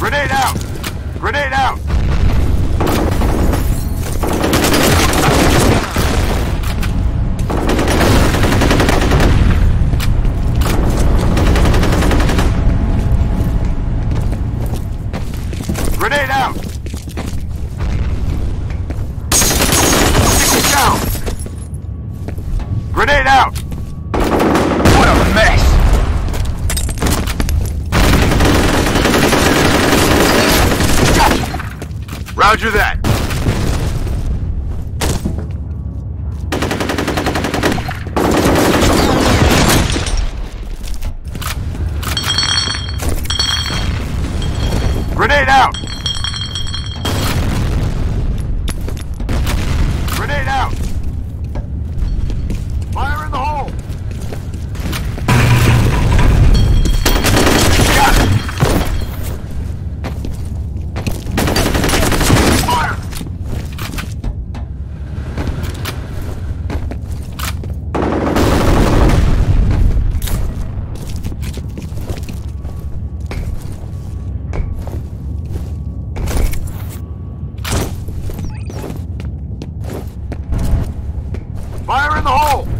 Grenade out! Grenade out! Grenade out! Roger that. Grenade out! Fire in the hole!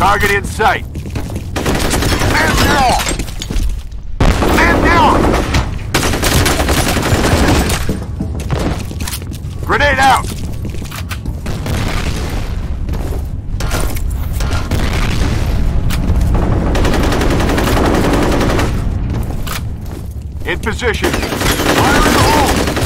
Target in sight. Man down! Man down! Grenade out! In position. Fire in the hole!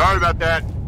Sorry about that.